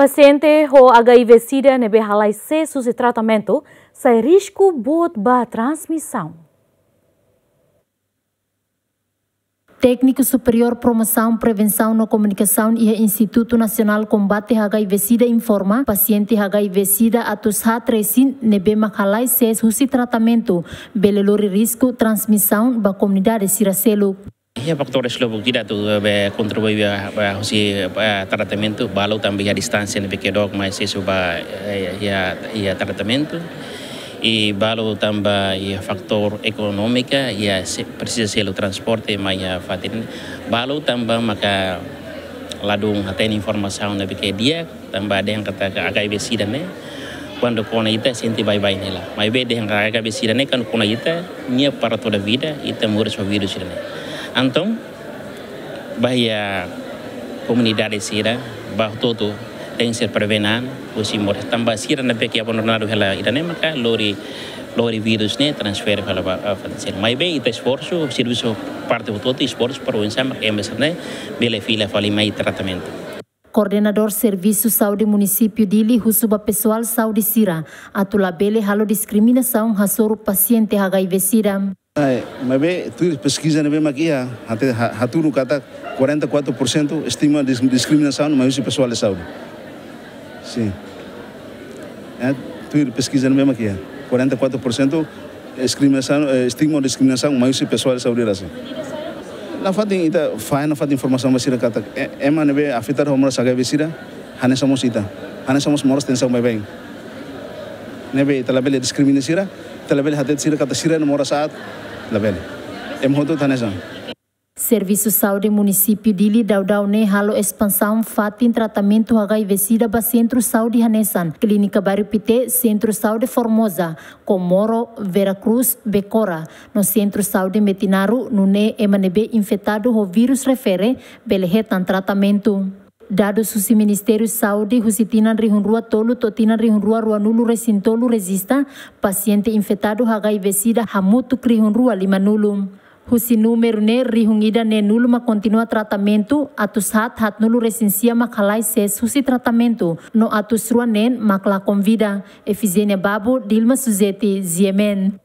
Paciente ho HIV-Sida nebe halai se susi tratamento, sai risco bot ba transmissão. Técnico Superior Promoção, Prevenção e Comunicação e Instituto Nacional Combate HIV-Sida informa paciente HIV-Sida atus H3 nebe makalai ses tratamento, belelori risco transmissão ba comunidade Siracelo. Ya factores lo tidak tu be contribuir ba husi tratamento balu também a distância ne pequeno mais isso ba ya ya tratamento e balo tamba ia faktor ekonomika ia precisa ser o transporte mas ia fatin. Balo tamba maka ladung haten informação na porque dia tamba ada yang kata ke HIV sida ne quando kona ita senti bye bye nela mas be yang HIV sida ne kan kona ita nia para toda vida ita vírus ne então bahaya. Comunidade sida bah todo tem ser prevenan usi mor tamba sira na peki apa nado hela. Idane maka lori lori virus ne transfer hela ba fazer mai bem ita esforço serviço parte do todo esforço para o ensama embesa ne bele fila fali mai tratamento Coordenador Serviço Saúde Município Dili Husuba Pessoal Saúde Sira atula bele halo discriminação hasoro paciente HIV Sira Bem, tu pesquisa não vem aqui, até haturu kata 44% estima discriminação no meio pessoal de saúde. Sim. É, tu pesquisa no mesmo aqui, 44% discriminação, estigma discriminação, mas se pessoal de saúde assim. Na fata ita faz na fata informação masira kata é mana be afetar homora saga besira hane somos ita hane somos moros tensão bem nebe ita label diskriminasira ita label hatet sira mora tanesa Serviço Saúde Município de Daudau ne halo expansão fatin tratamento HIV SIDA ba Centro Saúde Hanesan, Clínica Bairro Pité, Centro Saúde Formosa, Comoro, Veracruz, Becora, no Centro Saúde Metinaru, no ne emanebe infectado o vírus refere, belehetan tratamento. Dados do Ministério de Saúde, Husitina Rihunrua Tolo, Totina Rihunrua Ruanulu Recintolo Resista, paciente infectado HIV SIDA Hamutu Crihunrua Limanulum. Husi número ne rihungida ne nulu ma continua tratamento atus hat hat nulu resensia makalai ses husi tratamento no atus rua nen makla convida Efizenia Babu Dilma Suzeti Ziemen.